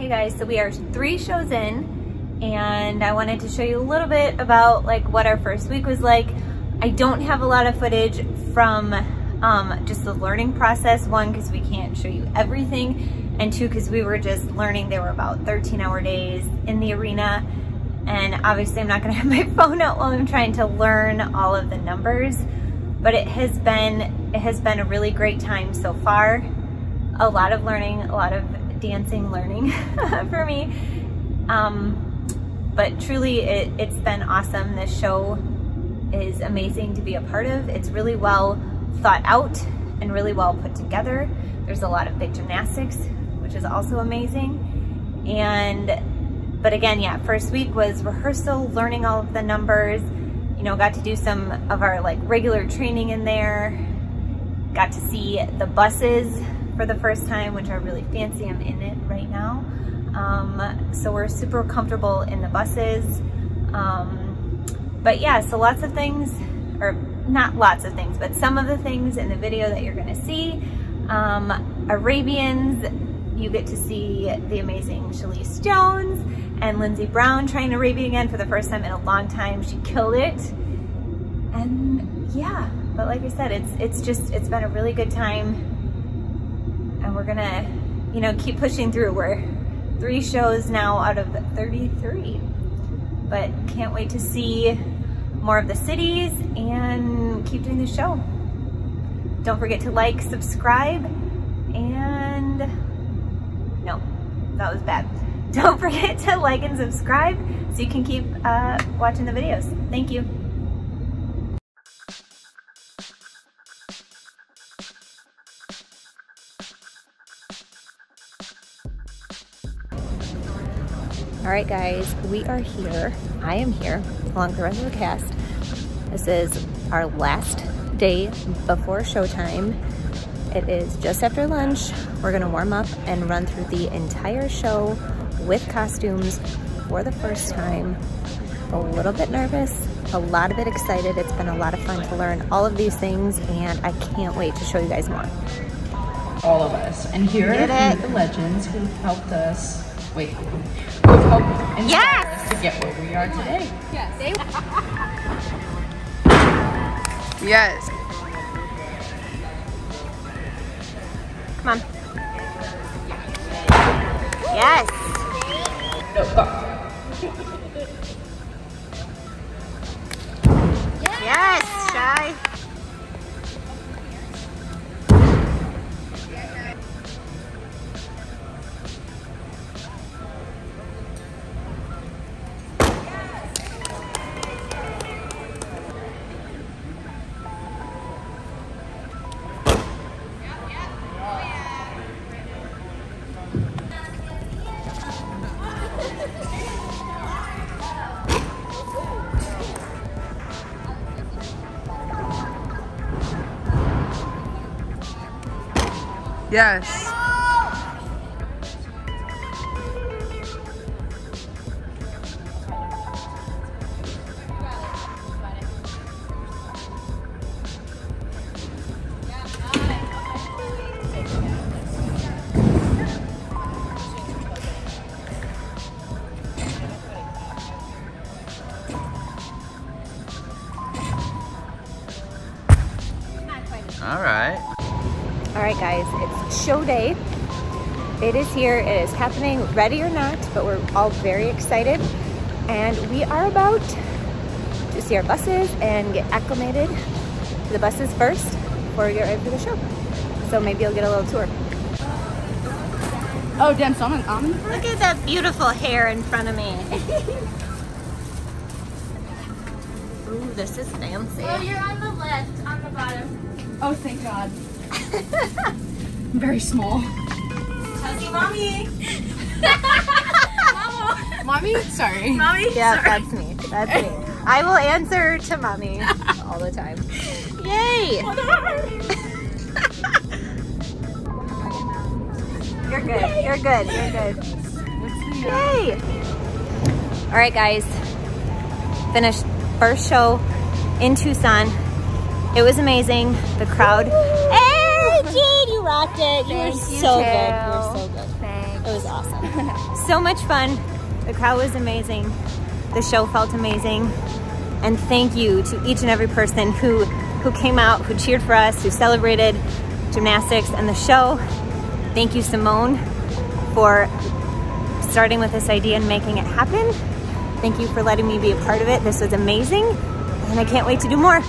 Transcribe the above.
Hey guys, so we are three shows in and I wanted to show you a little bit about like what our first week was like. I don't have a lot of footage from um, just the learning process. One, because we can't show you everything and two, because we were just learning. They were about 13 hour days in the arena and obviously I'm not gonna have my phone out while I'm trying to learn all of the numbers, but it has been, it has been a really great time so far. A lot of learning, a lot of dancing learning for me. Um, but truly it, it's been awesome. This show is amazing to be a part of. It's really well thought out and really well put together. There's a lot of big gymnastics, which is also amazing. And, but again, yeah, first week was rehearsal, learning all of the numbers, you know, got to do some of our like regular training in there, got to see the buses for the first time, which are really fancy. I'm in it right now. Um, so we're super comfortable in the buses. Um, but yeah, so lots of things, or not lots of things, but some of the things in the video that you're gonna see. Um, Arabians, you get to see the amazing Shilese Jones and Lynnzee Brown trying Arabian again for the first time in a long time. She killed it. And yeah, but like I said, it's it's just, it's been a really good time and we're gonna, you know, keep pushing through. We're three shows now out of 33, but can't wait to see more of the cities and keep doing the show. Don't forget to like, subscribe, and no, that was bad. Don't forget to like and subscribe so you can keep uh, watching the videos. Thank you. All right, guys, we are here. I am here along with the rest of the cast. This is our last day before showtime. It is just after lunch. We're gonna warm up and run through the entire show with costumes for the first time. A little bit nervous, a lot of it excited. It's been a lot of fun to learn all of these things and I can't wait to show you guys more. All of us. And here are the legends who helped us, wait, who have helped inspire Yes! us to get where we are today. Yes. Come on. Yes. No, go. Yes, Shy. Yes. All right. All right, guys, it's show day. It is here. It is happening, ready or not, but we're all very excited. And we are about to see our buses and get acclimated to the buses first before we get ready for the show. So maybe you'll get a little tour. Oh, damn, so I'm in, I'm Look at that beautiful hair in front of me. Ooh, this is fancy. Oh, you're on the left, on the bottom. Oh, thank God. I'm very small. mommy. Mommy? Sorry. Mommy? Yeah, that's me. That's me. I will answer to mommy all the time. Yay! You're good. You're good. You're good. Yay! All right, guys. Finished first show in Tucson. It was amazing. The crowd. Hey, Jade, you rocked it. You were Thank you, so good. You were so good. Thanks. It was awesome. awesome. so much fun. The crowd was amazing. The show felt amazing. And thank you to each and every person who, who came out, who cheered for us, who celebrated gymnastics and the show. Thank you, Simone, for starting with this idea and making it happen. Thank you for letting me be a part of it. This was amazing, and I can't wait to do more.